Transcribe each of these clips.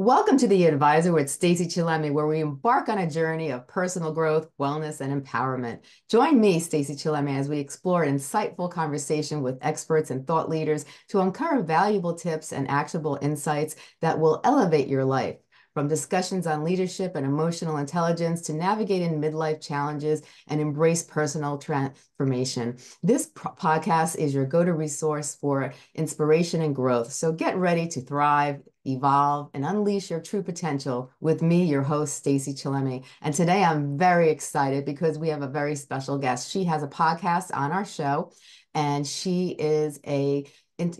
Welcome to The Advisor with Stacey Chillemi, where we embark on a journey of personal growth, wellness, and empowerment. Join me, Stacey Chillemi, as we explore insightful conversation with experts and thought leaders to uncover valuable tips and actionable insights that will elevate your life. From discussions on leadership and emotional intelligence to navigating midlife challenges and embrace personal transformation. This podcast is your go to resource for inspiration and growth. So get ready to thrive evolve, and unleash your true potential with me, your host, Stacey Chillemi. And today I'm very excited because we have a very special guest. She has a podcast on our show, and she is a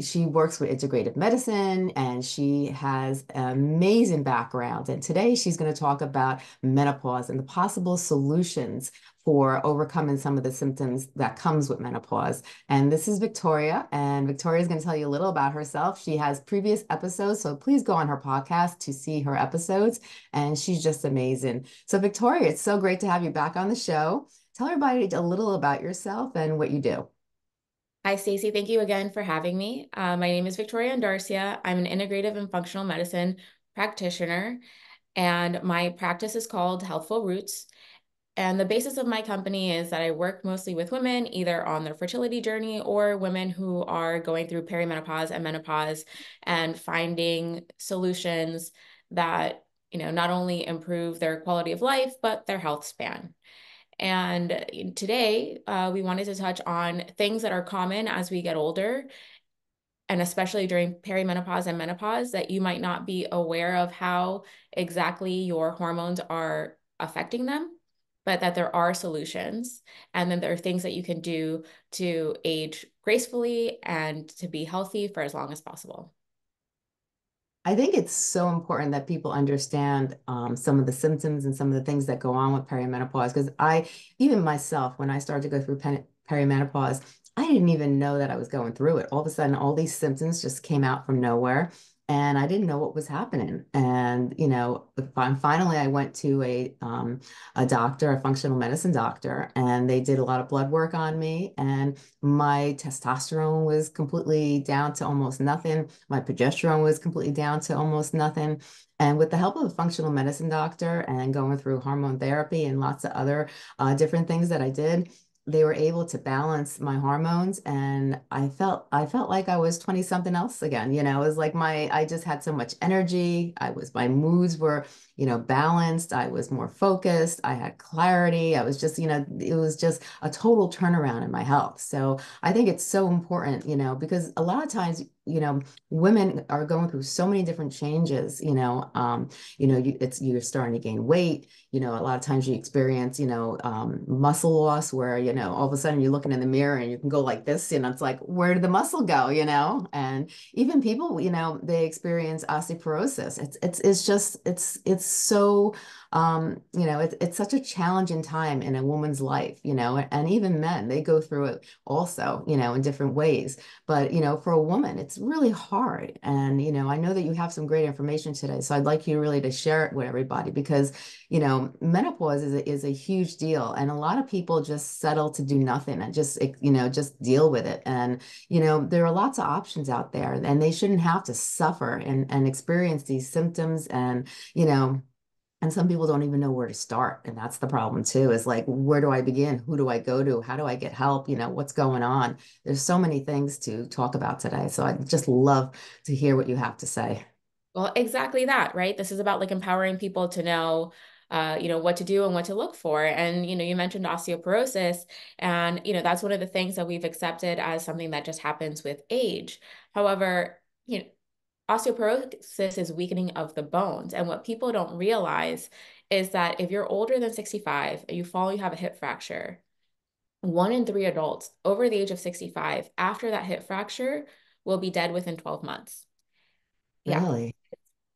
she works with integrative medicine and she has amazing background. And today she's going to talk about menopause and the possible solutions for overcoming some of the symptoms that comes with menopause. And this is Victoria, and Victoria is going to tell you a little about herself. She has previous episodes, so please go on her podcast to see her episodes, and she's just amazing. So Victoria, it's so great to have you back on the show. Tell everybody a little about yourself and what you do. Hi, Stacey. Thank you again for having me. Uh, my name is Victoria Andarcia. I'm an integrative and functional medicine practitioner, and my practice is called Healthful Roots. And the basis of my company is that I work mostly with women, either on their fertility journey or women who are going through perimenopause and menopause and finding solutions that, you know, not only improve their quality of life, but their health span. And today, uh, we wanted to touch on things that are common as we get older, and especially during perimenopause and menopause, that you might not be aware of how exactly your hormones are affecting them but that there are solutions. And then there are things that you can do to age gracefully and to be healthy for as long as possible. I think it's so important that people understand um, some of the symptoms and some of the things that go on with perimenopause. Because I, even myself, when I started to go through perimenopause, I didn't even know that I was going through it. All of a sudden, all these symptoms just came out from nowhere and I didn't know what was happening. And you know, finally, I went to a um, a doctor, a functional medicine doctor, and they did a lot of blood work on me, and my testosterone was completely down to almost nothing. My progesterone was completely down to almost nothing. And with the help of a functional medicine doctor and going through hormone therapy and lots of other uh, different things that I did, they were able to balance my hormones and I felt I felt like I was 20 something else again. You know, it was like my I just had so much energy. I was my moods were, you know, balanced. I was more focused. I had clarity. I was just, you know, it was just a total turnaround in my health. So I think it's so important, you know, because a lot of times you know women are going through so many different changes you know um you know you, it's you're starting to gain weight you know a lot of times you experience you know um, muscle loss where you know all of a sudden you're looking in the mirror and you can go like this and it's like where did the muscle go you know and even people you know they experience osteoporosis it's it's it's just it's it's so um, you know, it's it's such a challenging time in a woman's life, you know, and even men, they go through it also, you know, in different ways. But, you know, for a woman, it's really hard. And, you know, I know that you have some great information today. So I'd like you really to share it with everybody because, you know, menopause is a, is a huge deal. And a lot of people just settle to do nothing and just, you know, just deal with it. And, you know, there are lots of options out there and they shouldn't have to suffer and, and experience these symptoms and, you know, and some people don't even know where to start and that's the problem too is like where do i begin? Who do i go to? How do i get help? You know what's going on? There's so many things to talk about today so i just love to hear what you have to say. Well exactly that right? This is about like empowering people to know uh, you know what to do and what to look for and you know you mentioned osteoporosis and you know that's one of the things that we've accepted as something that just happens with age however you know osteoporosis is weakening of the bones. And what people don't realize is that if you're older than 65 and you fall, you have a hip fracture, one in three adults over the age of 65 after that hip fracture will be dead within 12 months. Really?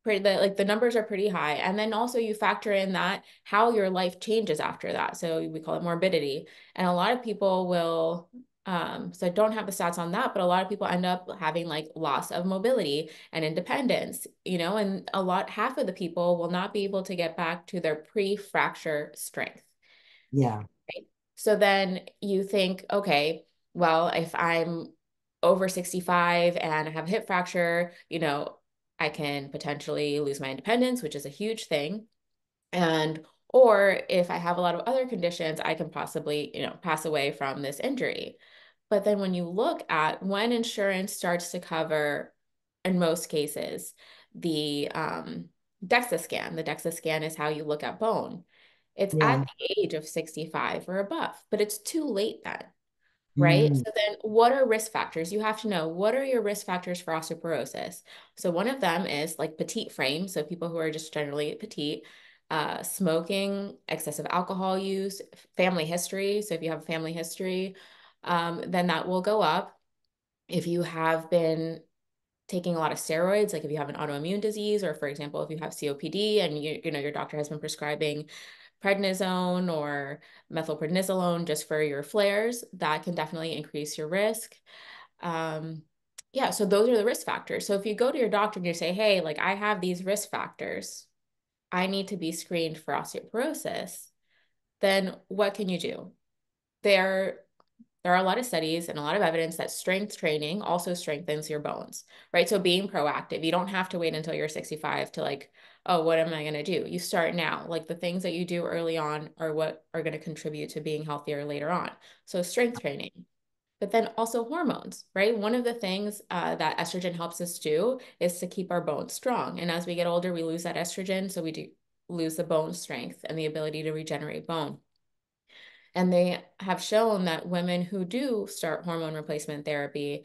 Pretty, the, like the numbers are pretty high. And then also you factor in that how your life changes after that. So we call it morbidity. And a lot of people will um, so I don't have the stats on that, but a lot of people end up having like loss of mobility and independence, you know, and a lot, half of the people will not be able to get back to their pre-fracture strength. Yeah. Right? So then you think, okay, well, if I'm over 65 and I have hip fracture, you know, I can potentially lose my independence, which is a huge thing. And or if I have a lot of other conditions, I can possibly, you know, pass away from this injury. But then when you look at when insurance starts to cover, in most cases, the um, DEXA scan, the DEXA scan is how you look at bone. It's Yeah. at the age of 65 or above, but it's too late then right? Mm. So then what are risk factors? You have to know what are your risk factors for osteoporosis? So one of them is like petite frame, so people who are just generally petite, uh, smoking, excessive alcohol use, family history. So if you have a family history, um, then that will go up. If you have been taking a lot of steroids, like if you have an autoimmune disease, or for example, if you have COPD and you, you know your doctor has been prescribing prednisone or methylprednisolone just for your flares, that can definitely increase your risk. Um, yeah, so those are the risk factors. So if you go to your doctor and you say, hey, like I have these risk factors, I need to be screened for osteoporosis, then what can you do? There there are a lot of studies and a lot of evidence that strength training also strengthens your bones, right? So being proactive, you don't have to wait until you're 65 to like, oh, what am I going to do? You start now. Like the things that you do early on are what are going to contribute to being healthier later on. So strength training. But then also hormones, right? One of the things uh, that estrogen helps us do is to keep our bones strong. And as we get older, we lose that estrogen. So we do lose the bone strength and the ability to regenerate bone. And they have shown that women who do start hormone replacement therapy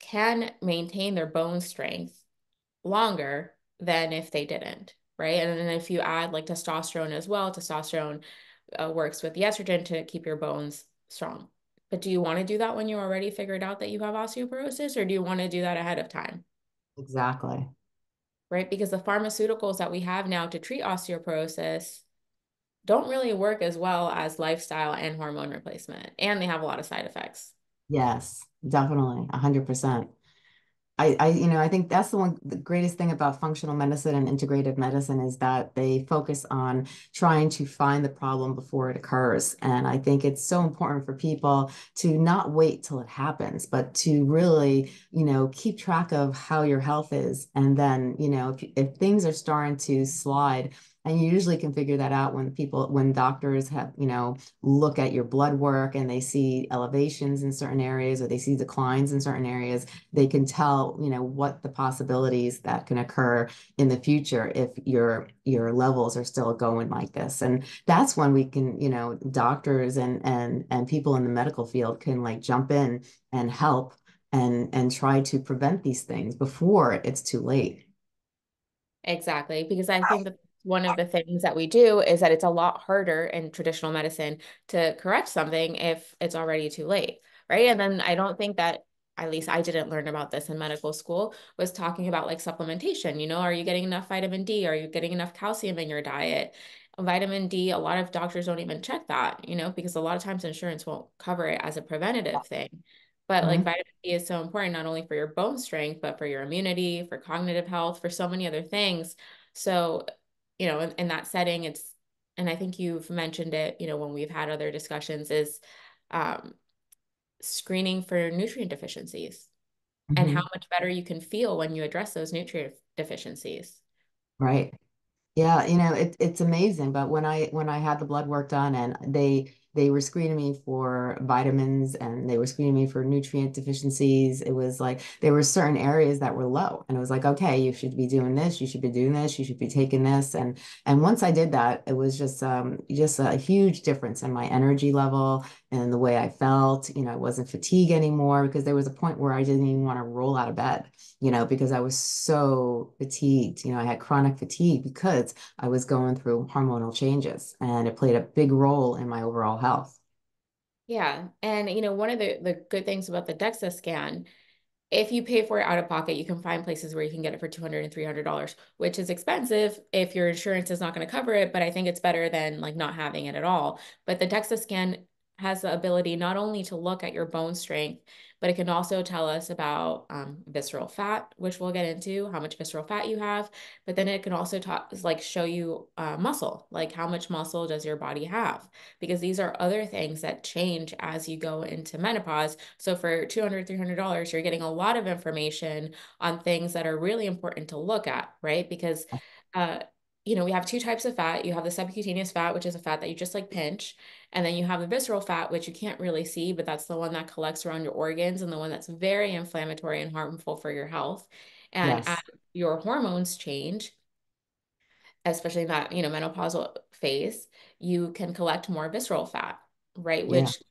can maintain their bone strength longer than if they didn't, right? And then if you add like testosterone as well, testosterone uh, works with the estrogen to keep your bones strong. But do you want to do that when you already figured out that you have osteoporosis, or do you want to do that ahead of time? Exactly. Right? Because the pharmaceuticals that we have now to treat osteoporosis don't really work as well as lifestyle and hormone replacement, and they have a lot of side effects. Yes, definitely, a hundred percent. I, I, you know, I think that's the one, the greatest thing about functional medicine and integrative medicine is that they focus on trying to find the problem before it occurs. And I think it's so important for people to not wait till it happens, but to really, you know, keep track of how your health is. And then, you know, if, if things are starting to slide, and you usually can figure that out when people, when doctors have, you know, look at your blood work and they see elevations in certain areas or they see declines in certain areas, they can tell, you know, what the possibilities that can occur in the future if your your levels are still going like this. And that's when we can, you know, doctors and and and people in the medical field can like jump in and help and and try to prevent these things before it's too late. Exactly, because I think that one of the things that we do is that it's a lot harder in traditional medicine to correct something if it's already too late, right? And then I don't think that at least I didn't learn about this in medical school was talking about like supplementation, you know, are you getting enough vitamin D? Are you getting enough calcium in your diet? Vitamin D, a lot of doctors don't even check that, you know, because a lot of times insurance won't cover it as a preventative thing. But like Mhm. vitamin D is so important, not only for your bone strength, but for your immunity, for cognitive health, for so many other things. So you know, in, in that setting, it's, and I think you've mentioned it, you know, when we've had other discussions, is um, screening for nutrient deficiencies and how Mhm. much better you can feel when you address those nutrient deficiencies. Right. Yeah, you know, it, it's amazing. But when I when I had the blood work done and they they were screening me for vitamins and they were screening me for nutrient deficiencies, it was like there were certain areas that were low. And it was like, okay, you should be doing this, you should be doing this, you should be taking this. And and once I did that, it was just um just a huge difference in my energy level and the way I felt. You know, I wasn't fatigued anymore because there was a point where I didn't even want to roll out of bed, you know, because I was so fatigued. You know, I had chronic fatigue because I was going through hormonal changes and it played a big role in my overall health. Yeah. And, you know, one of the, the good things about the DEXA scan, if you pay for it out of pocket, you can find places where you can get it for $200 and $300, which is expensive if your insurance is not going to cover it. But I think it's better than like not having it at all. But the DEXA scan has the ability not only to look at your bone strength, but it can also tell us about um, visceral fat, which we'll get into how much visceral fat you have. But then it can also talk, like show you uh, muscle, like how much muscle does your body have? Because these are other things that change as you go into menopause. So for $200, $300, you're getting a lot of information on things that are really important to look at, right? Because uh, you know, we have two types of fat. You have the subcutaneous fat, which is a fat that you just like pinch. And then you have the visceral fat, which you can't really see, but that's the one that collects around your organs and the one that's very inflammatory and harmful for your health. And yes. as your hormones change, especially in that, you know, menopausal phase, you can collect more visceral fat, right? Which yeah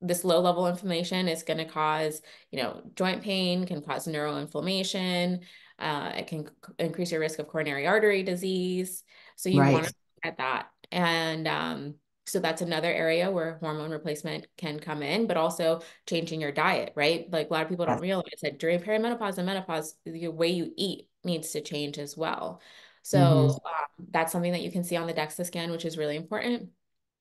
this low level inflammation is going to cause, you know, joint pain, can cause neuroinflammation, uh, it can increase your risk of coronary artery disease. So you right. want to look at that. And um, so that's another area where hormone replacement can come in, but also changing your diet, right? Like a lot of people don't realize that during perimenopause and menopause, the way you eat needs to change as well. So mm-hmm. um, that's something that you can see on the DEXA scan, which is really important.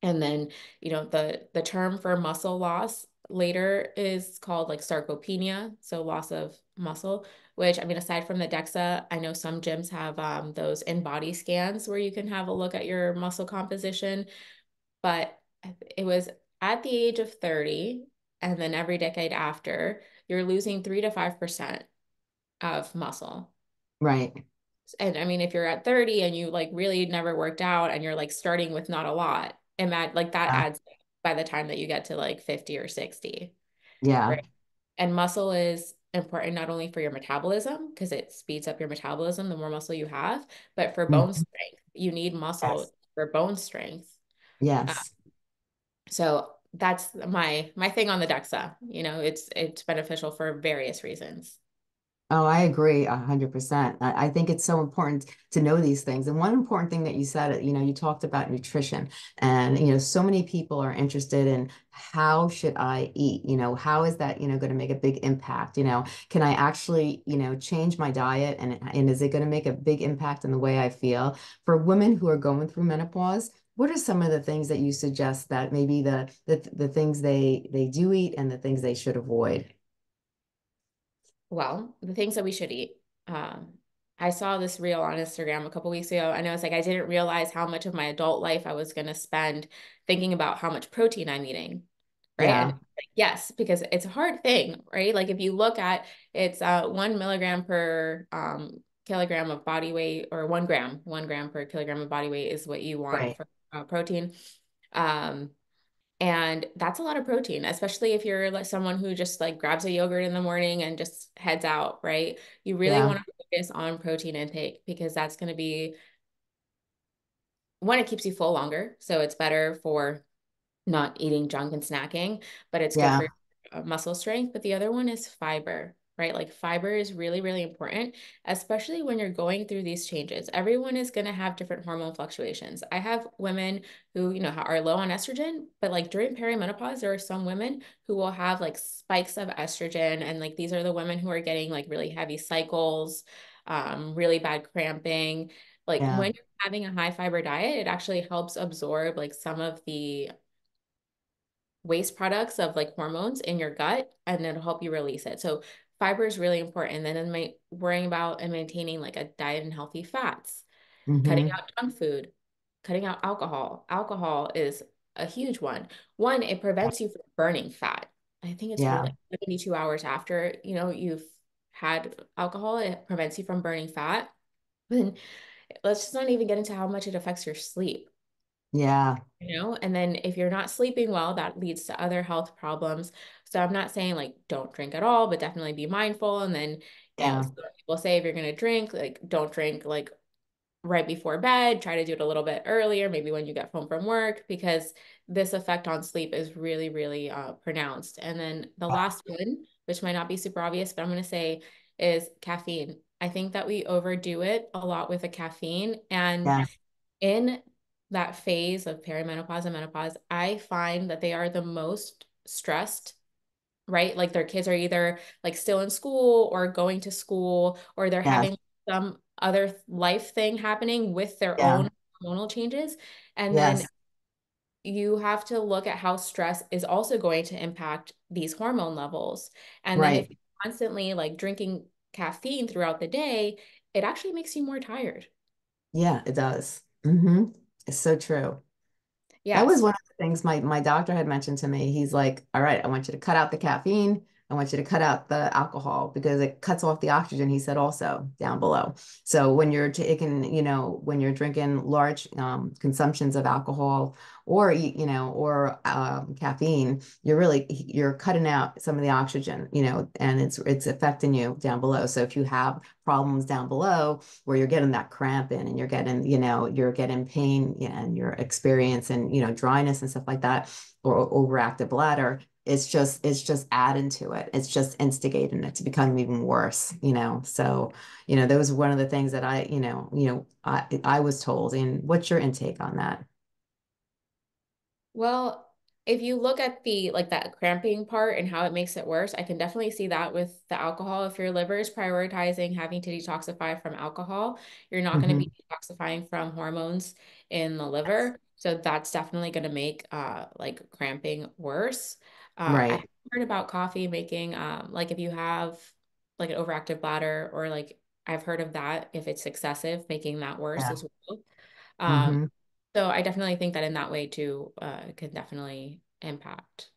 And then, you know, the the term for muscle loss later is called like sarcopenia, so loss of muscle, which I mean, aside from the DEXA, I know some gyms have um, those InBody scans where you can have a look at your muscle composition. But it was at the age of 30, and then every decade after, you're losing three to 5% of muscle. Right. And I mean, if you're at 30 and you like really never worked out and you're like starting with not a lot, imagine like that yeah. adds by the time that you get to like 50 or 60. Yeah. Right? And muscle is important not only for your metabolism because it speeds up your metabolism the more muscle you have, but for bone mm-hmm. strength. You need muscle yes. for bone strength. Yes. Um, so that's my my thing on the DEXA. You know, it's it's beneficial for various reasons. Oh, I agree a hundred percent. I think it's so important to know these things. And one important thing that you said, you know, you talked about nutrition and, you know, so many people are interested in how should I eat? You know, how is that, you know, going to make a big impact? You know, can I actually, you know, change my diet and, and is it going to make a big impact in the way I feel? For women who are going through menopause, what are some of the things that you suggest that maybe the the, the things they they do eat and the things they should avoid? Well, the things that we should eat. Um, I saw this reel on Instagram a couple weeks ago, and I was like, I didn't realize how much of my adult life I was going to spend thinking about how much protein I'm eating. Right. Yeah. Like, yes, because it's a hard thing, right? Like if you look at it's uh one milligram per um kilogram of body weight or one gram, one gram per kilogram of body weight is what you want right. for uh, protein. Um, and that's a lot of protein, especially if you're like someone who just like grabs a yogurt in the morning and just heads out, right? You really yeah. want to focus on protein intake because that's going to be one, it keeps you full longer. So it's better for not eating junk and snacking, but it's yeah. good for uh, muscle strength. But the other one is fiber right? Like fiber is really, really important, especially when you're going through these changes. Everyone is going to have different hormone fluctuations. I have women who, you know, are low on estrogen, but like during perimenopause, there are some women who will have like spikes of estrogen. And like these are the women who are getting like really heavy cycles, um, really bad cramping. Like yeah. when you're having a high fiber diet, it actually helps absorb like some of the waste products of like hormones in your gut and it'll help you release it. So fiber is really important. And then my, worrying about and maintaining like a diet and healthy fats, mm-hmm. cutting out junk food, cutting out alcohol. Alcohol is a huge one. One, it prevents you from burning fat. I think it's yeah. like 72 hours after, you know, you've had alcohol, it prevents you from burning fat. Then let's just not even get into how much it affects your sleep. Yeah. You know, and then if you're not sleeping well, that leads to other health problems. So I'm not saying like don't drink at all, but definitely be mindful. And then, yeah, you know, people say if you're going to drink, like don't drink like right before bed, try to do it a little bit earlier, maybe when you get home from work, because this effect on sleep is really, really uh, pronounced. And then the last one, which might not be super obvious, but I'm going to say is caffeine. I think that we overdo it a lot with the caffeine. And yeah. in that phase of perimenopause and menopause, I find that they are the most stressed, right? Like their kids are either like still in school or going to school or they're yeah. having some other life thing happening with their yeah. own hormonal changes. And yes. then you have to look at how stress is also going to impact these hormone levels. And then if you're constantly like drinking caffeine throughout the day, it actually makes you more tired. Yeah, it does. hmm It's so true. Yeah. That was one of the things my my doctor had mentioned to me. He's like, "All right, I want you to cut out the caffeine. I want you to cut out the alcohol because it cuts off the oxygen." He said also down below. So when you're taking, you know, when you're drinking large um, consumptions of alcohol or you know, or um, caffeine, you're really you're cutting out some of the oxygen, you know, and it's it's affecting you down below. So if you have problems down below where you're getting that cramp in and you're getting, you know, you're getting pain and you're experiencing, you know, dryness and stuff like that, or overactive bladder, it's just it's just adding to it. It's just instigating it to become even worse, you know. So, you know, that was one of the things that I, you know, you know, I I was told. And what's your intake on that? Well, if you look at the like that cramping part and how it makes it worse, I can definitely see that with the alcohol. If your liver is prioritizing having to detoxify from alcohol, you're not going to be detoxifying from hormones in the liver. So that's definitely going to make uh like cramping worse. Uh, I Right. have heard about coffee making um like if you have like an overactive bladder or like I've heard of that if it's excessive, making that worse Yeah. as well. Um, hmm so I definitely think that in that way too, uh, can definitely impact.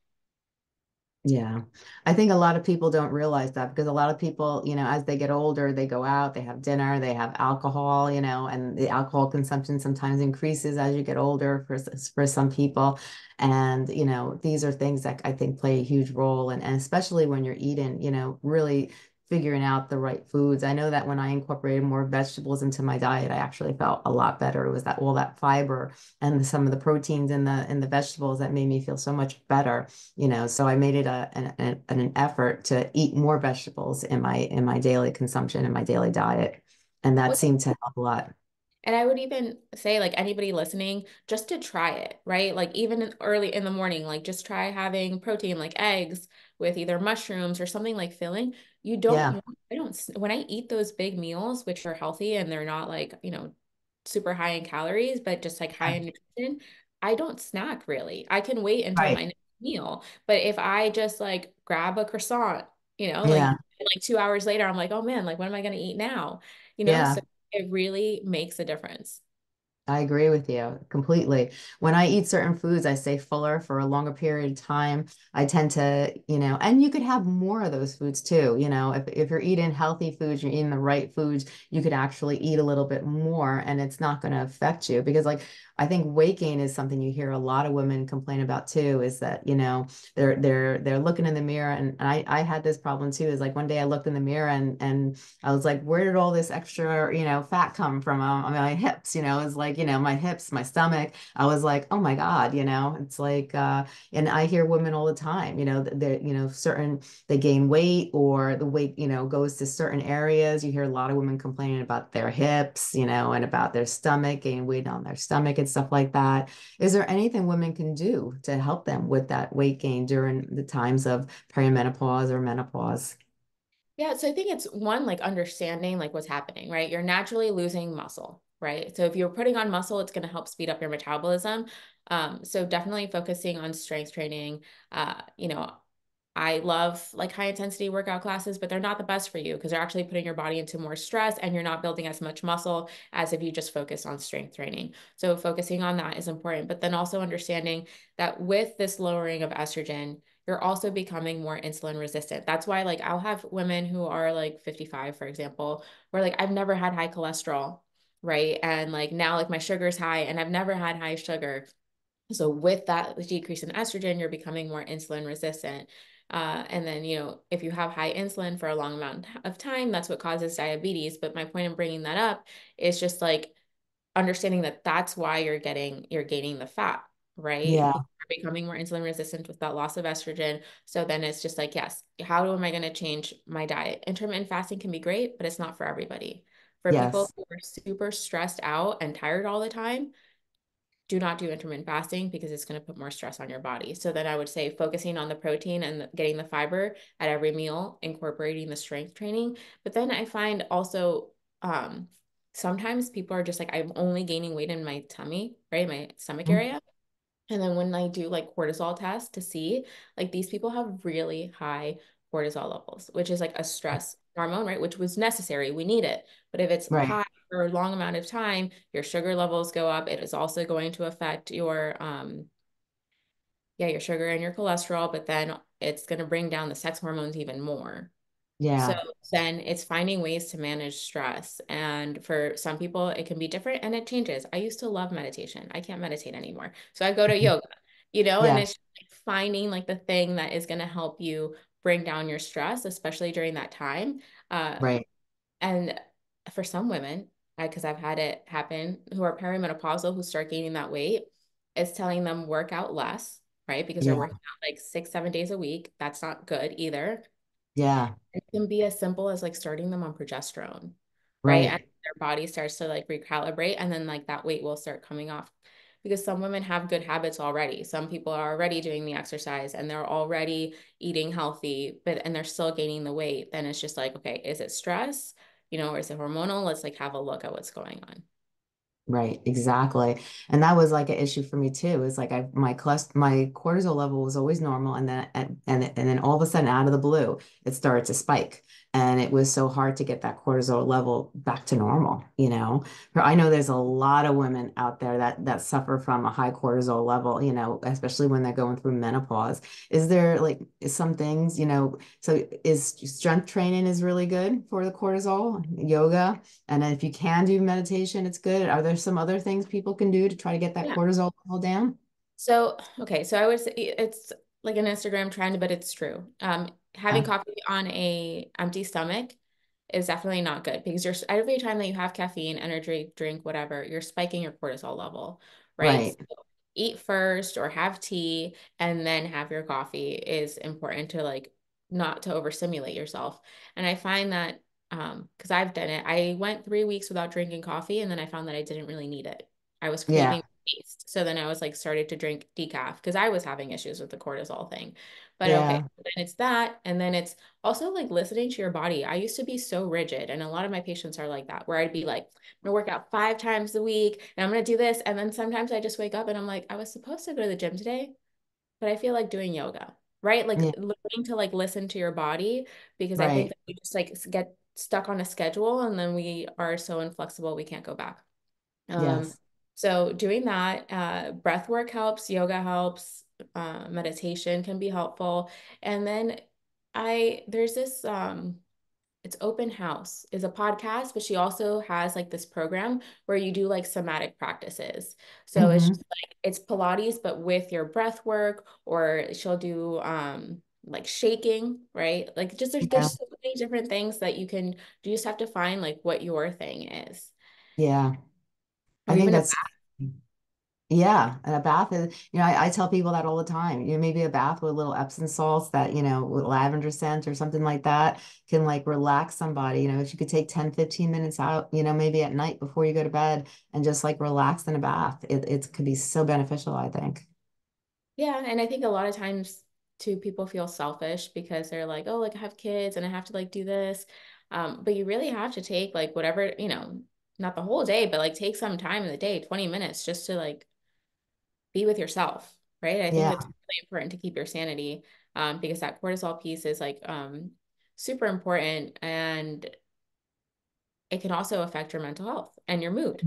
Yeah. I think a lot of people don't realize that because a lot of people, you know, as they get older, they go out, they have dinner, they have alcohol, you know, and the alcohol consumption sometimes increases as you get older for for some people. And, you know, these are things that I think play a huge role and, and especially when you're eating, you know, really figuring out the right foods. I know that when I incorporated more vegetables into my diet, I actually felt a lot better. It was that all that fiber and some of the proteins in the in the vegetables that made me feel so much better you know so i made it a, an, an, effort to eat more vegetables in my in my daily consumption in my daily diet and that Well, seemed to help a lot And I would even say, like, anybody listening, just to try it, right? Like, even in early in the morning, like, just try having protein, like eggs with either mushrooms or something like filling. You don't yeah I don't, when I eat those big meals, which are healthy and they're not like, you know, super high in calories, but just like high yeah, in nutrition, I don't snack really. I can wait until my next meal. But if I just like grab a croissant, you know, like, yeah like two hours later, I'm like, oh man, like, what am I going to eat now? You know, so it really makes a difference. I agree with you completely. When I eat certain foods, I stay fuller for a longer period of time. I tend to, you know, and you could have more of those foods too. You know, if, if you're eating healthy foods, you're eating the right foods, you could actually eat a little bit more and it's not going to affect you. Because, like, I think weight gain is something you hear a lot of women complain about too, is that, you know, they're they're they're looking in the mirror and, I, I had this problem too, is like one day I looked in the mirror and and I was like, where did all this extra, you know, fat come from on my hips? You know, it's like, you know, my hips, my stomach. I was like, oh my God, you know, it's like, uh, and I hear women all the time, you know, they're, you know, certain, they gain weight or the weight, you know, goes to certain areas. You hear a lot of women complaining about their hips, you know, and about their stomach, gain weight on their stomach stuff like that. Is there anything women can do to help them with that weight gain during the times of perimenopause or menopause? Yeah, so I think it's one like understanding like what's happening, right? You're naturally losing muscle, right? So if you're putting on muscle, it's going to help speed up your metabolism. Um, so definitely focusing on strength training. Uh, you know, I love like high intensity workout classes, but they're not the best for you because they're actually putting your body into more stress and you're not building as much muscle as if you just focus on strength training. So focusing on that is important, but then also understanding that with this lowering of estrogen, you're also becoming more insulin resistant. That's why like I'll have women who are like 55, for example, where like I've never had high cholesterol, right? And like now like my sugar's high and I've never had high sugar. So with that decrease in estrogen, you're becoming more insulin resistant. Uh, and then, you know, if you have high insulin for a long amount of time, that's what causes diabetes. But my point in bringing that up is just like understanding that that's why you're getting, you're gaining the fat, right? Yeah. You're becoming more insulin resistant with that loss of estrogen. So then it's just like, yes, how am I going to change my diet? Intermittent fasting can be great, but it's not for everybody. For people who are super stressed out and tired all the time, do not do intermittent fasting because it's going to put more stress on your body. So then I would say focusing on the protein and getting the fiber at every meal, incorporating the strength training. But then I find also um, sometimes people are just like, I'm only gaining weight in my tummy, right? My stomach Mhm. area. And then when I do like cortisol tests to see, like these people have really high cortisol levels, which is like a stress hormone, right? Which was necessary. We need it. But if it's Right. high for a long amount of time, your sugar levels go up. It is also going to affect your um yeah, your sugar and your cholesterol, but then it's going to bring down the sex hormones even more. Yeah. So then it's finding ways to manage stress. And for some people, it can be different and it changes. I used to love meditation. I can't meditate anymore. So I go to yoga, you know, and it's like finding like the thing that is going to help you bring down your stress, especially during that time. Uh, Right. and for some women, because I've had it happen who are perimenopausal who start gaining that weight, it's telling them work out less, right? Because they're working out like six, seven days a week. That's not good either. Yeah. It can be as simple as like starting them on progesterone, right? And Right. their body starts to like recalibrate, and then like that weight will start coming off. Because some women have good habits already. Some people are already doing the exercise and they're already eating healthy, but and they're still gaining the weight. Then it's just like, okay, is it stress? You know, or is it hormonal? Let's like have a look at what's going on. Right, exactly. And that was like an issue for me too. It's like I my cholesterol, my cortisol level was always normal and then and, and then all of a sudden out of the blue it started to spike. And it was so hard to get that cortisol level back to normal, you know. I know there's a lot of women out there that that suffer from a high cortisol level, you know, especially when they're going through menopause. Is there like some things, you know, so is strength training is really good for the cortisol, yoga? And if you can do meditation, it's good. Are there some other things people can do to try to get that Yeah. cortisol level down? So, okay, so I would say it's like an Instagram trend, but it's true. Um, having Yeah. coffee on a empty stomach is definitely not good because you're every time that you have caffeine, energy drink, whatever, you're spiking your cortisol level, right? Right. So eat first or have tea and then have your coffee is important to like not to overstimulate yourself. And I find that um because I've done it, I went three weeks without drinking coffee and then I found that I didn't really need it. I was Yeah. Taste. So then I was like started to drink decaf because I was having issues with the cortisol thing. But okay, then it's that. And then it's also like listening to your body. I used to be so rigid, and a lot of my patients are like that, where I'd be like, I'm gonna work out five times a week and I'm gonna do this. And then sometimes I just wake up and I'm like, I was supposed to go to the gym today, but I feel like doing yoga, right? Like Yeah. learning to like listen to your body because I think Right. that we just like get stuck on a schedule and then we are so inflexible we can't go back. Um, Yes. So doing that, uh, breath work helps, yoga helps, uh, meditation can be helpful. And then I there's this um it's Open House is a podcast, but she also has like this program where you do like somatic practices. So it's hmm just like it's Pilates, but with your breath work, or she'll do um like shaking, right? Like just there's Yeah. there's so many different things that you can you just have to find like what your thing is. Yeah. I think that's Yeah, and a bath is, you know, I, I tell people that all the time. You know, maybe a bath with a little Epsom salts that, you know, with lavender scent or something like that can like relax somebody. You know, if you could take 10, 15 minutes out, you know, maybe at night before you go to bed and just like relax in a bath, it, it could be so beneficial, I think. Yeah, and I think a lot of times too, people feel selfish because they're like, oh, like I have kids and I have to like do this. Um, but you really have to take like whatever, you know, not the whole day, but like take some time in the day, 20 minutes just to like be with yourself, right? I think Yeah, that's really important to keep your sanity, um, because that cortisol piece is like um super important and it can also affect your mental health and your mood.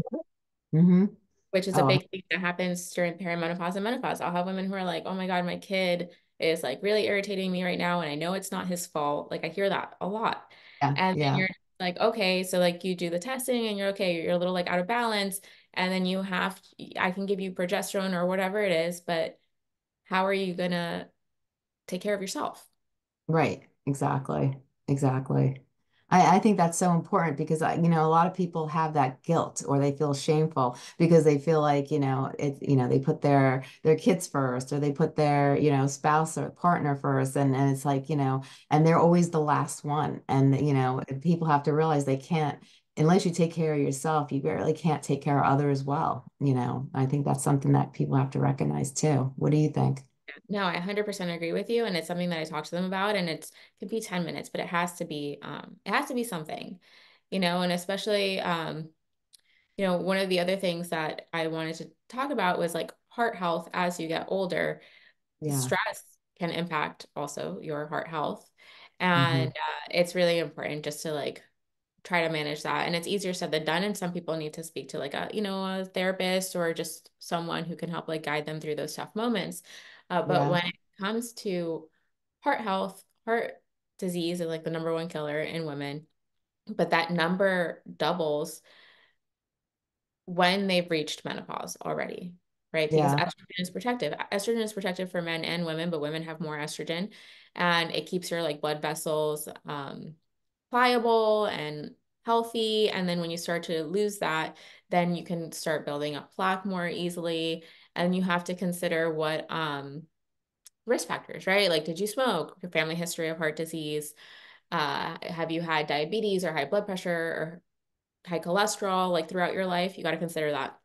hmm which is a Oh, big thing that happens during perimenopause and menopause. I'll have women who are like, oh my God, my kid is like really irritating me right now. And I know it's not his fault. Like I hear that a lot. yeah, And then yeah, you're like, okay, so like you do the testing and you're okay, you're a little like out of balance. And then you have, I can give you progesterone or whatever it is, but how are you gonna take care of yourself? right. Exactly. Exactly. I, I think that's so important because I, you know, a lot of people have that guilt or they feel shameful because they feel like, you know, it, you know, they put their their kids first or they put their, you know, spouse or partner first and, and it's like, you know, and they're always the last one. And, you know, people have to realize they can't, unless you take care of yourself, you really can't take care of others well. You know, I think that's something that people have to recognize too. What do you think? No, I 100% agree with you. And it's something that I talk to them about. And it's, it could be 10 minutes, but it has to be, um, it has to be something, you know, and especially, um, you know, one of the other things that I wanted to talk about was like heart health as you get older, Yeah. stress can impact also your heart health. hmm And uh, it's really important just to like try to manage that. And it's easier said than done. And some people need to speak to like a, you know, a therapist or just someone who can help like guide them through those tough moments. Uh, but Yeah. when it comes to heart health, heart disease is like the number one killer in women, but that number doubles when they've reached menopause already, right? Because Yeah. estrogen is protective. Estrogen is protective for men and women, but women have more estrogen and it keeps your like blood vessels um, pliable and healthy. And then when you start to lose that, then you can start building up plaque more easily. And you have to consider what um, risk factors, right? Like, did you smoke? Your family history of heart disease? Uh, have you had diabetes or high blood pressure or high cholesterol like throughout your life? You got to consider that.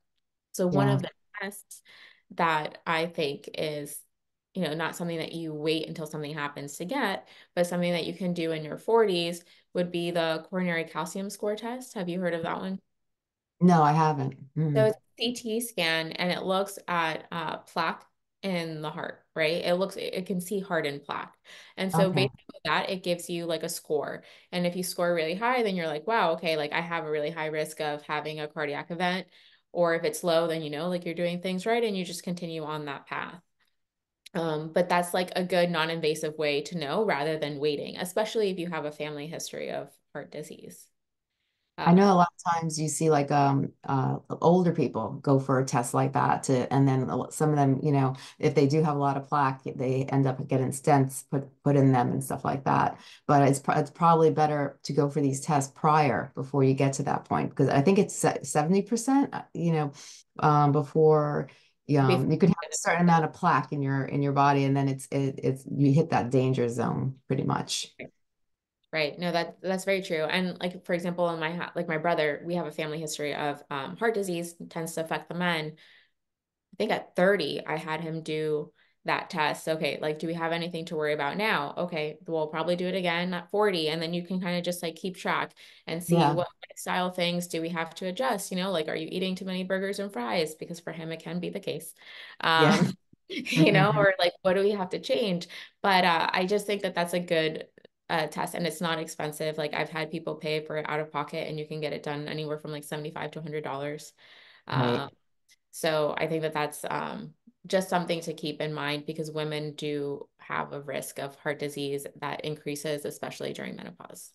So one of the tests that I think is, you know, not something that you wait until something happens to get, but something that you can do in your 40s would be the coronary calcium score test. Have you heard of that one? No, I haven't. So Mm. it's a CT scan and it looks at uh, plaque in the heart, right? It looks, it can see hardened plaque. And so Okay. basically that, it gives you like a score. And if you score really high, then you're like, wow, okay, like I have a really high risk of having a cardiac event. Or if it's low, then you know, like you're doing things right and you just continue on that path. Um, but that's like a good non-invasive way to know rather than waiting, especially if you have a family history of heart disease. I know a lot of times you see like um uh older people go for a test like that to and then some of them, you know, if they do have a lot of plaque, they end up getting stents put put in them and stuff like that. But it's it's probably better to go for these tests prior before you get to that point because I think it's 70%, uh, you know, um before um you could have a certain amount of plaque in your in your body and then it's it, it's you hit that danger zone pretty much. Right. No, that that's very true. And like for example, in my like my brother, we have a family history of um, heart disease tends to affect the men. I think at 30, I had him do that test. Okay, like do we have anything to worry about now? Okay, we'll probably do it again at 40. And then you can kind of just like keep track and see Yeah. what lifestyle things do we have to adjust, you know, like are you eating too many burgers and fries? Because for him it can be the case. Yeah. Um, you know, or like what do we have to change? But uh, I just think that that's a good uh, test and it's not expensive. Like I've had people pay for it out of pocket and you can get it done anywhere from like 75 to $100. Right. Um, so I think that that's um, just something to keep in mind because women do have a risk of heart disease that increases, especially during menopause.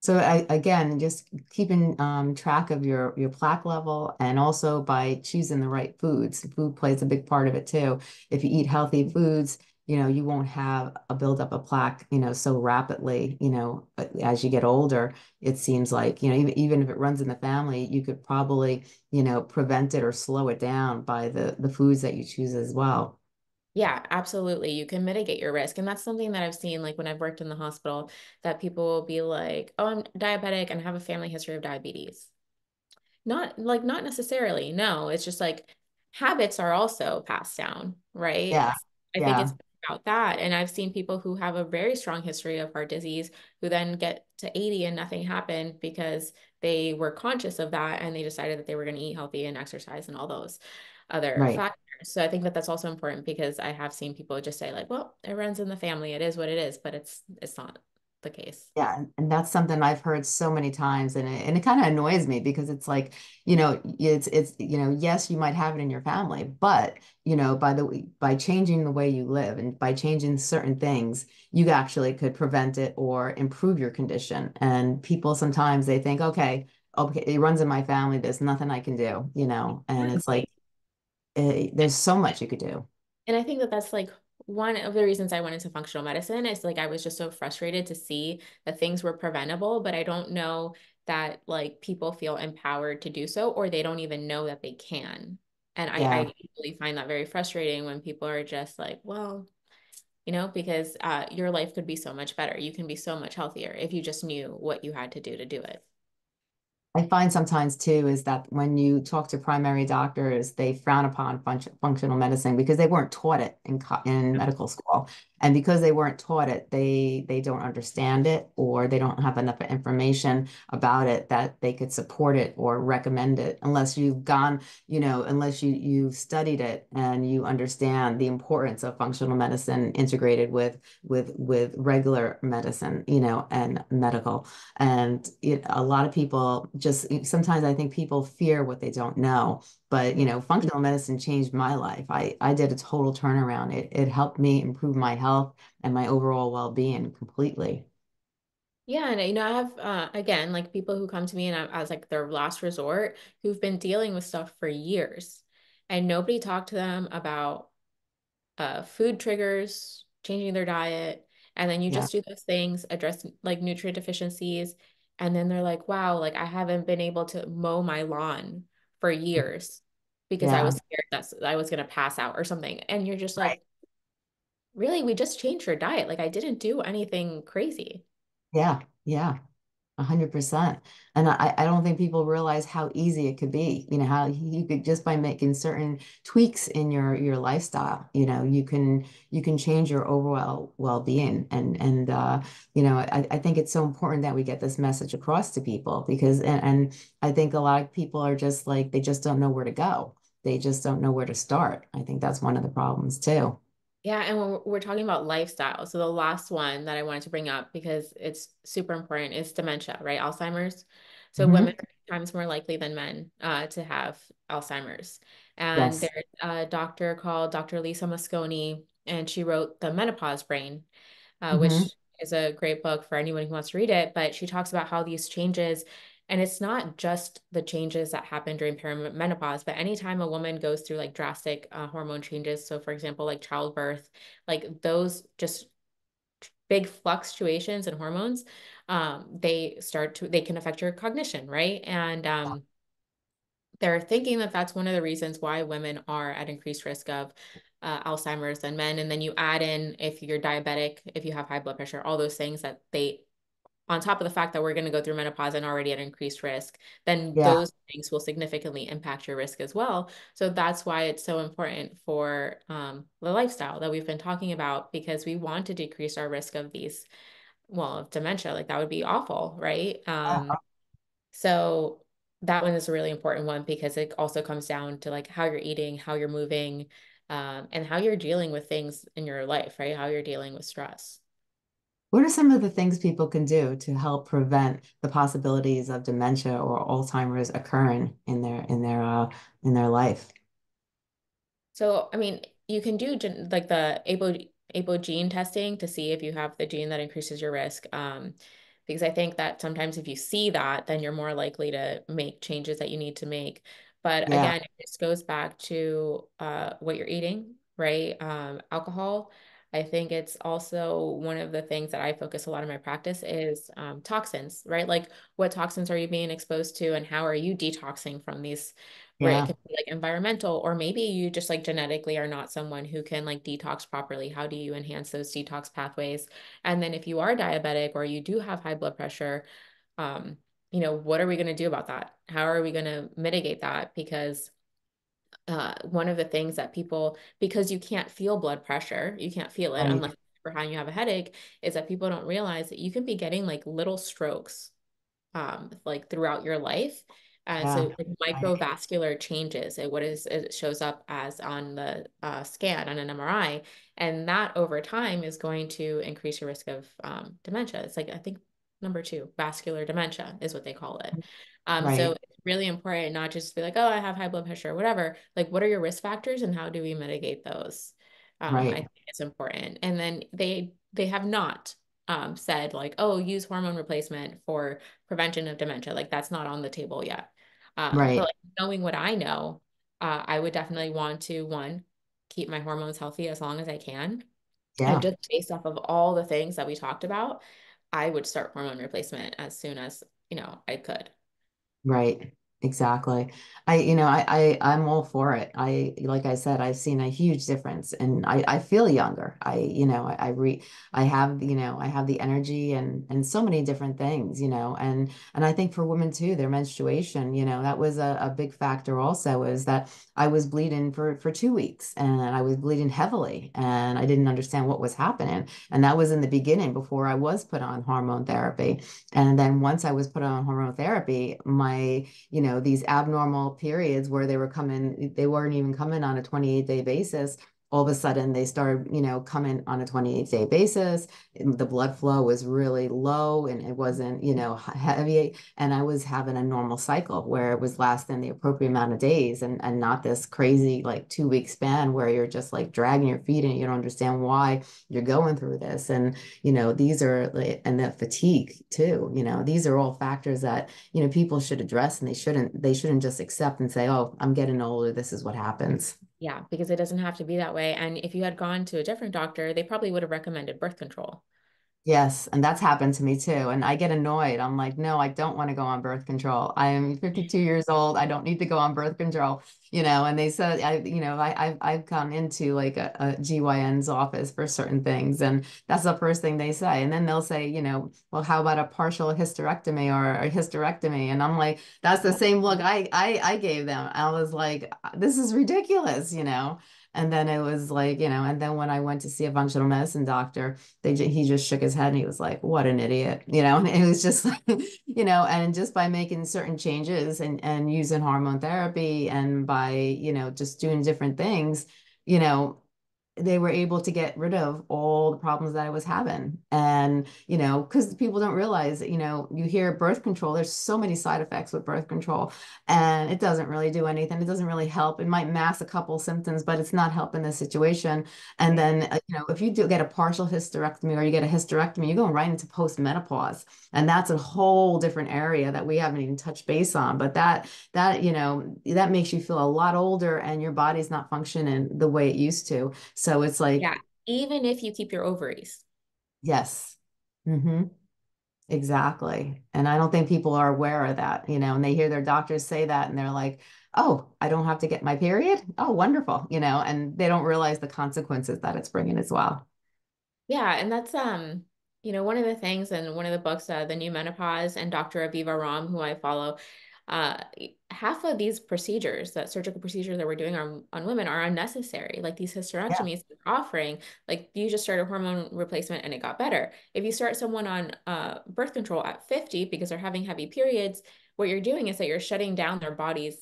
So I, again, just keeping um, track of your your plaque level and also by choosing the right foods. Food plays a big part of it too. If you eat healthy foods, you know, you won't have a buildup of plaque, you know, so rapidly, you know, uh, as you get older, it seems like, you know, even, even if it runs in the family, you could probably, you know, prevent it or slow it down by the the foods that you choose as well. Yeah, absolutely. You can mitigate your risk. And that's something that I've seen, like when I've worked in the hospital, that people will be like, oh, I'm diabetic and have a family history of diabetes. Not like not necessarily. No, it's just like habits are also passed down, right? Yeah. I think it's Yeah. About that. And I've seen people who have a very strong history of heart disease who then get to 80 and nothing happened because they were conscious of that and they decided that they were going to eat healthy and exercise and all those other Right. factors. So I think that that's also important because I have seen people just say like, well, it runs in the family. It is what it is, but it's it's not the case. Yeah, and that's something I've heard so many times, and it, and it kind of annoys me because it's like, you know, it's it's you know, yes, you might have it in your family, but you know, by the by changing the way you live and by changing certain things, you actually could prevent it or improve your condition. And people sometimes they think, okay, okay, it runs in my family, there's nothing I can do, you know, and it's like eh, there's so much you could do. And I think that that's like one of the reasons I went into functional medicine is like I was just so frustrated to see that things were preventable, but I don't know that like people feel empowered to do so or they don't even know that they can. And I, I really find that very frustrating when people are just like, well, you know, because uh, your life could be so much better. You can be so much healthier if you just knew what you had to do to do it. I find sometimes too is that when you talk to primary doctors, they frown upon function, functional medicine because they weren't taught it in in medical school, and because they weren't taught it, they they don't understand it or they don't have enough information about it that they could support it or recommend it unless you've gone, you know, unless you you've studied it and you understand the importance of functional medicine integrated with with with regular medicine, you know, and medical. And it, a lot of people just sometimes I think people fear what they don't know. But you know, functional medicine changed my life. I I did a total turnaround. It it helped me improve my health and my overall well-being completely. Yeah, and you know, I have uh, again like people who come to me and I, as like their last resort who've been dealing with stuff for years, and nobody talked to them about uh, food triggers, changing their diet, and then you Yeah. just do those things, address like nutrient deficiencies, and then they're like, wow, like I haven't been able to mow my lawn for years because I was scared that I was gonna pass out or something. And you're just Right. like, really, we just changed your diet. Like I didn't do anything crazy. Yeah. Yeah. A hundred percent. And I, I don't think people realize how easy it could be. You know, how you could just by making certain tweaks in your your lifestyle, you know, you can you can change your overall well-being. And and uh, you know, I, I think it's so important that we get this message across to people because and, and I think a lot of people are just like they just don't know where to go. They just don't know where to start. I think that's one of the problems too. Yeah, and when we're, talking about lifestyle, so the last one that I wanted to bring up because it's super important is dementia, right? Alzheimer's. So women hmm are times more likely than men uh, to have Alzheimer's. And Yes. there's a doctor called Dr. Lisa Mosconi, and she wrote The Menopause Brain, uh, hmm which is a great book for anyone who wants to read it. But she talks about how these changes, and it's not just the changes that happen during perimenopause, but anytime a woman goes through like drastic uh, hormone changes, so for example, like childbirth, like those just big fluctuations in hormones, um, they start to they can affect your cognition, right? And um, they're thinking that that's one of the reasons why women are at increased risk of uh, Alzheimer's than men. And then you add in if you're diabetic, if you have high blood pressure, all those things that they, on top of the fact that we're going to go through menopause and already at increased risk, then Yeah. those things will significantly impact your risk as well. So that's why it's so important for um, the lifestyle that we've been talking about because we want to decrease our risk of these, well, of dementia. Like that would be awful, right? Um, so that one is a really important one because it also comes down to like how you're eating, how you're moving, um, and how you're dealing with things in your life, right? How you're dealing with stress. What are some of the things people can do to help prevent the possibilities of dementia or Alzheimer's occurring in their in their uh in their life? So, I mean, you can do like the APO APO gene testing to see if you have the gene that increases your risk. Um, because I think that sometimes if you see that, then you're more likely to make changes that you need to make. But Yeah, again, it just goes back to uh, what you're eating, right? Um, alcohol. I think it's also one of the things that I focus a lot in my practice is um, toxins, right? Like what toxins are you being exposed to and how are you detoxing from these where it could be like environmental, or maybe you just like genetically are not someone who can like detox properly. How do you enhance those detox pathways? And then if you are diabetic or you do have high blood pressure, um, you know, what are we going to do about that? How are we going to mitigate that? Because uh, one of the things that people, because you can't feel blood pressure, you can't feel it right. unless for how you have a headache, is that people don't realize that you can be getting like little strokes um, like throughout your life. Yeah, so like, microvascular changes, it, what is it shows up as on the uh, scan on an MRI, and that over time is going to increase your risk of um, dementia. It's like I think number two, vascular dementia is what they call it. Um, so right, it's really important not just to be like, oh, I have high blood pressure or whatever. Like, what are your risk factors and how do we mitigate those? Um, I think it's important. And then they they have not um, said like, oh, use hormone replacement for prevention of dementia. Like that's not on the table yet. Um, but right. like knowing what I know, uh, I would definitely want to one, keep my hormones healthy as long as I can. And Yeah, just based off of all the things that we talked about, I would start hormone replacement as soon as, you know, I could. Right. Exactly. I, you know, I, I, I'm all for it. I, like I said, I've seen a huge difference and I, I feel younger. I, you know, I, I re, I have, you know, I have the energy and, and so many different things, you know, and, and I think for women too, their menstruation, you know, that was a, a big factor also is that I was bleeding for, for two weeks and I was bleeding heavily and I didn't understand what was happening. And that was in the beginning before I was put on hormone therapy. And then once I was put on hormone therapy, my, you know, these abnormal periods where they were coming, they weren't even coming on a 28 day basis all of a sudden they started, you know, coming on a 28 day basis. The blood flow was really low and it wasn't, you know, heavy. And I was having a normal cycle where it was lasting the appropriate amount of days and, and not this crazy like two week span where you're just like dragging your feet and you don't understand why you're going through this. And, you know, these are, and the fatigue too, you know, these are all factors that, you know, people should address and they shouldn't, they shouldn't just accept and say, oh, I'm getting older. This is what happens. Yeah, because it doesn't have to be that way. And if you had gone to a different doctor, they probably would have recommended birth control. Yes, and that's happened to me too. And I get annoyed. I'm like, no, I don't want to go on birth control. I am 52 years old. I don't need to go on birth control, you know. And they said, I, you know, I, I've I've come into like a, a GYN's office for certain things, and that's the first thing they say. And then they'll say, you know, well, how about a partial hysterectomy or a hysterectomy? And I'm like, that's the same look I I I gave them. I was like, this is ridiculous, you know. And then it was like, you know, and then when I went to see a functional medicine doctor, they he just shook his head and he was like, "What an idiot," you know. And it was just like, you know, and just by making certain changes and and using hormone therapy and by you know just doing different things, you know, they were able to get rid of all the problems that I was having. And, you know, because people don't realize that, you know, you hear birth control, there's so many side effects with birth control, and it doesn't really do anything. It doesn't really help. It might mask a couple symptoms, but it's not helping the situation. And then, uh, you know, if you do get a partial hysterectomy or you get a hysterectomy, you're going right into postmenopause. And that's a whole different area that we haven't even touched base on. But that, that, you know, that makes you feel a lot older and your body's not functioning the way it used to. So so it's like, yeah, even if you keep your ovaries. Yes. Mm-hmm. Exactly. And I don't think people are aware of that, you know, and they hear their doctors say that and they're like, oh, I don't have to get my period. Oh, wonderful. You know, and they don't realize the consequences that it's bringing as well. Yeah. And that's, um, you know, one of the things and one of the books, uh, The New Menopause and Dr. Aviva Romm, who I follow, uh, half of these procedures, that surgical procedures that we're doing on, on women are unnecessary. Like these hysterectomies yeah. offering, like you just started hormone replacement and it got better. If you start someone on uh, birth control at 50 because they're having heavy periods, what you're doing is that you're shutting down their body's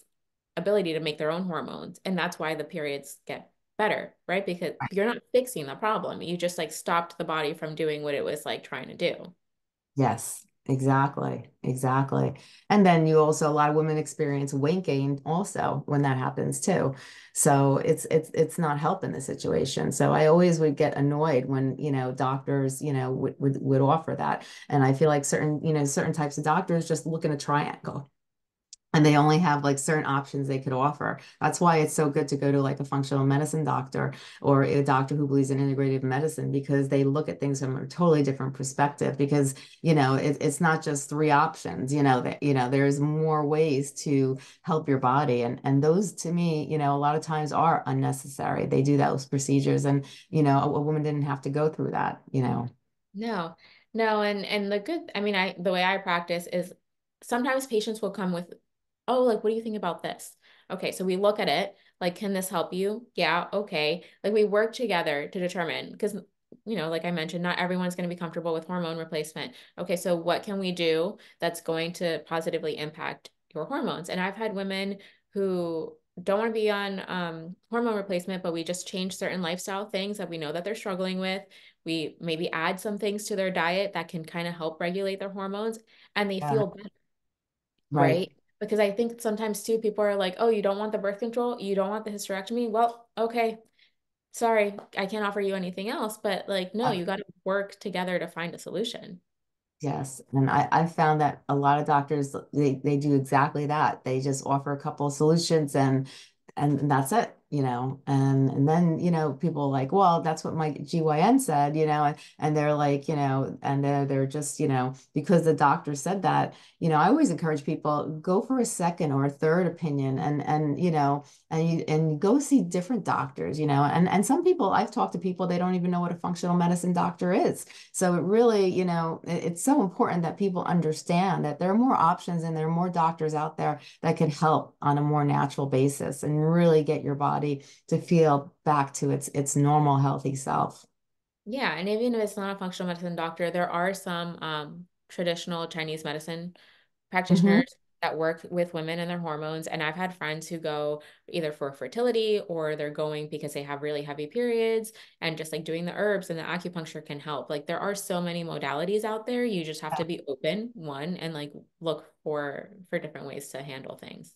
ability to make their own hormones. And that's why the periods get better, right? Because you're not fixing the problem. You just like stopped the body from doing what it was like trying to do. Yes. Exactly, exactly. And then you also a lot of women experience weight gain also when that happens too. So it's it's it's not helping the situation. So I always would get annoyed when, you know, doctors, you know, would would, would offer that. And I feel like certain, you know, certain types of doctors just look in a triangle and they only have like certain options they could offer. That's why it's so good to go to like a functional medicine doctor or a doctor who believes in integrative medicine because they look at things from a totally different perspective. Because you know it, it's not just three options. You know that you know there's more ways to help your body, and and those to me, you know, a lot of times are unnecessary. They do those procedures, and you know, a, a woman didn't have to go through that. You know. No, no, and and the good. I mean, I the way I practice is sometimes patients will come with oh, like, what do you think about this? Okay, so we look at it, like, can this help you? Yeah, okay. Like, we work together to determine, because, you know, like I mentioned, not everyone's going to be comfortable with hormone replacement. Okay, so what can we do that's going to positively impact your hormones? And I've had women who don't want to be on um, hormone replacement, but we just change certain lifestyle things that we know that they're struggling with. We maybe add some things to their diet that can kind of help regulate their hormones and they yeah. feel better. Right. right because I think sometimes too people are like, "Oh, you don't want the birth control? You don't want the hysterectomy?" Well, okay. Sorry, I can't offer you anything else, but like no, um you got to work together to find a solution. Yes, and I I found that a lot of doctors they they do exactly that. They just offer a couple of solutions and and that's it. You know, and and then, you know, people like, well, that's what my GYN said, you know, and, and they're like, you know, and they're they're just, you know, because the doctor said that, you know, I always encourage people go for a second or a third opinion and and you know, and you and go see different doctors, you know, and and some people I've talked to people they don't even know what a functional medicine doctor is. So it really, you know, it, it's so important that people understand that there are more options and there are more doctors out there that can help on a more natural basis and really get your body to feel back to its its normal healthy self. Yeah, and even if it's not a functional medicine doctor, there are some um, traditional Chinese medicine hmm practitioners that work with women and their hormones. And I've had friends who go either for fertility or they're going because they have really heavy periods and just like doing the herbs and the acupuncture can help. Like there are so many modalities out there. You just have to be open, one, and like look for for different ways to handle things.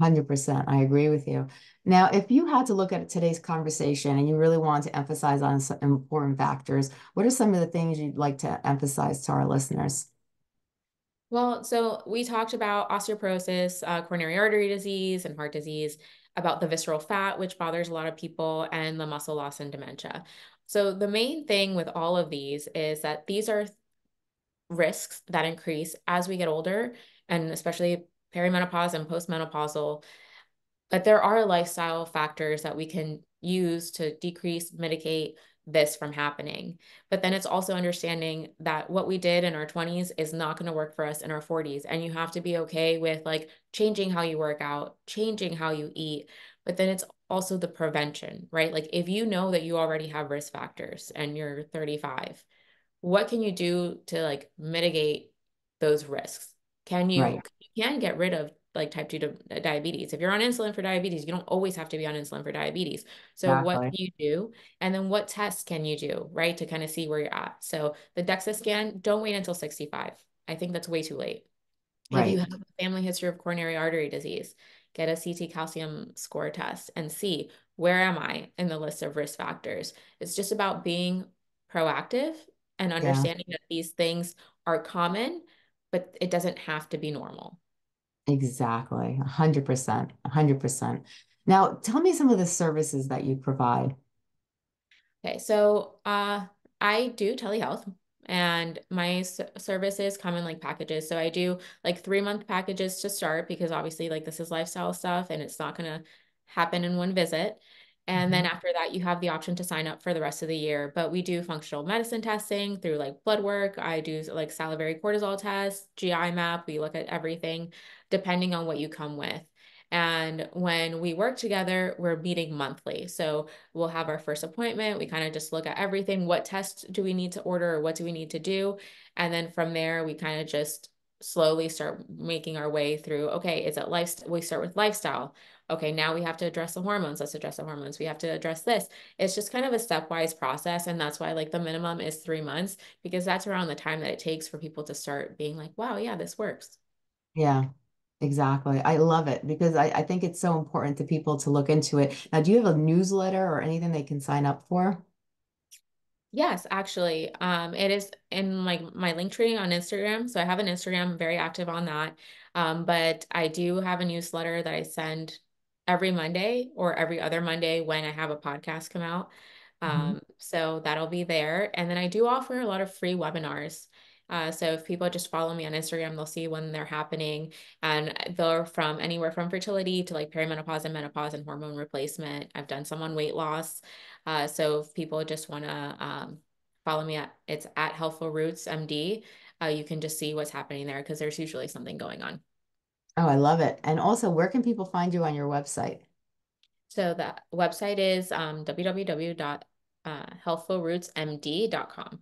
100%. I agree with you. Now, if you had to look at today's conversation and you really want to emphasize on some important factors, what are some of the things you'd like to emphasize to our listeners? Well, so we talked about osteoporosis, uh, coronary artery disease, and heart disease, about the visceral fat, which bothers a lot of people, and the muscle loss and dementia. So, the main thing with all of these is that these are risks that increase as we get older, and especially perimenopause and postmenopausal. But there are lifestyle factors that we can use to decrease, mitigate, this from happening. But then it's also understanding that what we did in our 20s is not going to work for us in our 40s. And you have to be okay with like changing how you work out, changing how you eat. But then it's also the prevention, right? Like if you know that you already have risk factors and you're 35, what can you do to like mitigate those risks? Can you Right. you can get rid of like type 2 uh, diabetes. If you're on insulin for diabetes, you don't always have to be on insulin for diabetes. So what can you do? And then what tests can you do, right? To kind of see where you're at. So the DEXA scan, don't wait until 65. I think that's way too late. If you Right. have a family history of coronary artery disease, get a CT calcium score test and see where am I in the list of risk factors. It's just about being proactive and Yeah. understanding that these things are common, but it doesn't have to be normal. Exactly. 100%. 100%. Now, tell me some of the services that you provide. Okay, so uh, I do telehealth and my services come in like packages. So I do like three month packages to start because obviously like this is lifestyle stuff and it's not gonna happen in one visit. And then Mhm. after that, you have the option to sign up for the rest of the year. But we do functional medicine testing through like blood work. I do like salivary cortisol tests, GI map. We look at everything depending on what you come with. And when we work together, we're meeting monthly. So we'll have our first appointment. We kind of just look at everything. What tests do we need to order or what do we need to do? And then from there, we kind of just slowly start making our way through okay, is it lifestyle? We start with lifestyle. Okay, now we have to address the hormones. Let's address the hormones. We have to address this. It's just kind of a stepwise process. And that's why, like, the minimum is three months because that's around the time that it takes for people to start being like, wow, yeah, this works. Yeah, exactly. I love it because I, I think it's so important to people to look into it. Now, do you have a newsletter or anything they can sign up for? Yes, actually, um, it is in like my Linktree on Instagram. So I have an Instagram, I'm very active on that. Um, but I do have a newsletter that I send every Monday or every other Monday when I have a podcast come out. Mhm. Um, so that'll be there. And then I do offer a lot of free webinars. Uh, so if people just follow me on Instagram, they'll see when they're happening. And they're from anywhere from fertility to like perimenopause and menopause and hormone replacement. I've done some on weight loss. Uh, so if people just want to um, follow me at it's at Healthful Roots MD, uh, you can just see what's happening there because there's usually something going on. Oh, I love it. And also, where can people find you on your website? So the website is um, www.healthfulrootsmd.com.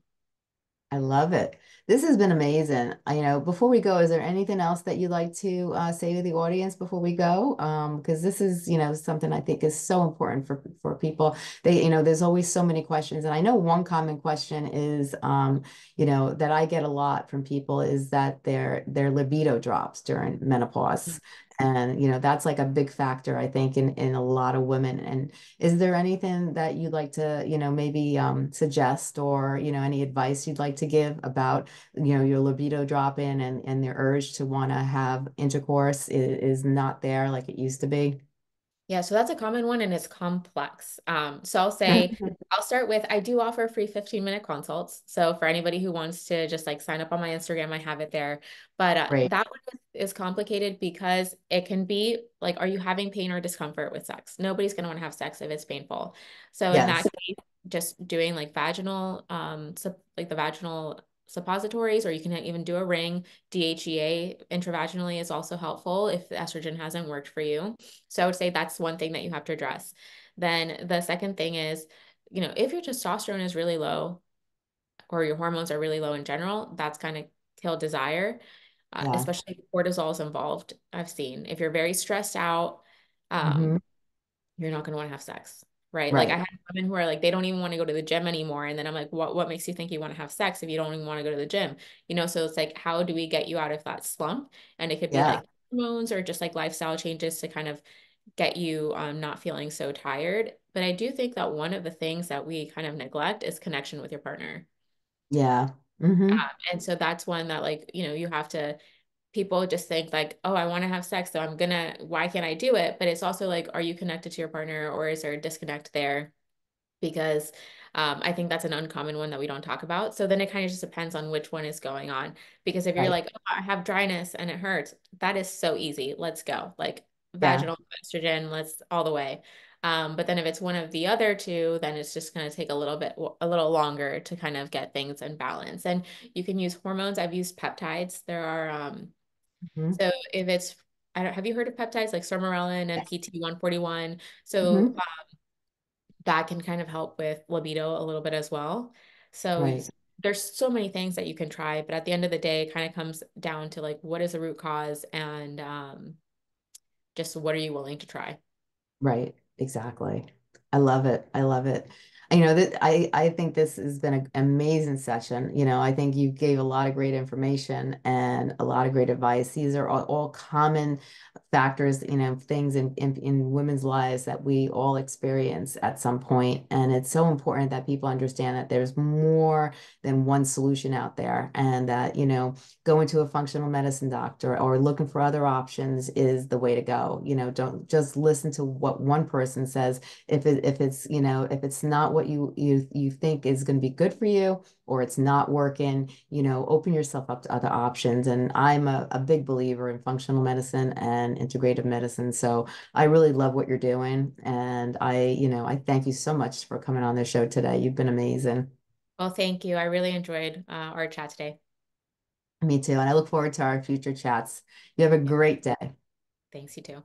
I love it. This has been amazing. Uh, You know, before we go, is there anything else that you'd like to uh, say to the audience before we go? Um, because this is, you know, something I think is so important for for people. They, you know, there's always so many questions, and I know one common question is, um, you know, that I get a lot from people is that their their libido drops during menopause. And, you know, that's like a big factor, I think, in in a lot of women. And is there anything that you'd like to, you know, maybe um, suggest or, you know, any advice you'd like to give about, you know, your libido drop in and, and the urge to want to have intercourse is, is not there like it used to be? Yeah, so that's a common one and it's complex. Um, so I'll say, I'll start with I do offer free 15 minute consults. So for anybody who wants to just like sign up on my Instagram, I have it there. But uh, that one is complicated because it can be like, are you having pain or discomfort with sex? Nobody's going to want to have sex if it's painful. So in that case, just doing like vaginal, um, like the vaginal suppositories, or you can even do a ring. DHEA intravaginally is also helpful if the estrogen hasn't worked for you. So I would say that's one thing that you have to address. Then the second thing is, you know, if your testosterone is really low or your hormones are really low in general, that's kind of kill desire, uh, Yeah. especially if cortisol is involved. I've seen if you're very stressed out, um, hmm you're not going to want to have sex right? Like I Right. have women who are like they don't even want to go to the gym anymore, and then I'm like, what what makes you think you want to have sex if you don't even want to go to the gym? You know, so it's like, how do we get you out of that slump? And it could be Yeah. like hormones or just like lifestyle changes to kind of get you um, not feeling so tired. But I do think that one of the things that we kind of neglect is connection with your partner. Yeah. Hmm Um, and so that's one that like, you know, you have to people just think like, oh, I want to have sex, so I'm gonna, why can't I do it? But it's also like, are you connected to your partner or is there a disconnect there? Because um, I think that's an uncommon one that we don't talk about. So then it kind of just depends on which one is going on. Because if you're like, oh, I have dryness and it hurts, that is so easy. Let's go. Like Yeah. vaginal estrogen, let's all the way. Um, but then if it's one of the other two, then it's just going to take a little bit, a little longer to kind of get things in balance. And you can use hormones. I've used peptides. There are um, hmm so if it's, I don't, have you heard of peptides like sermorelin and Yes. PT141? So hmm uh, that can kind of help with libido a little bit as well. So Right. there's so many things that you can try, but at the end of the day, it kind of comes down to like, what is the root cause and um, just what are you willing to try? Right, exactly. I love it. I love it. You know, that I I think this has been an amazing session. You know, I think you gave a lot of great information and a lot of great advice. These are all, all common factors, you know, things in, in in women's lives that we all experience at some point. And it's so important that people understand that there's more than one solution out there and that, you know, going to a functional medicine doctor or looking for other options is the way to go. You know, don't just listen to what one person says. If it if it's, you know, if it's not what you you you think is going to be good for you or it's not working, you know, open yourself up to other options. And I'm a, a big believer in functional medicine and integrative medicine. So I really love what you're doing. And I, you know, I thank you so much for coming on the show today. You've been amazing. Well, thank you. I really enjoyed uh, our chat today. Me too. And I look forward to our future chats. You have a great day. thanks, you too.